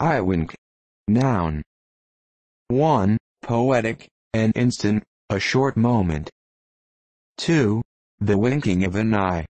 I wink. Noun. 1. Poetic, an instant, a short moment. 2. The winking of an eye.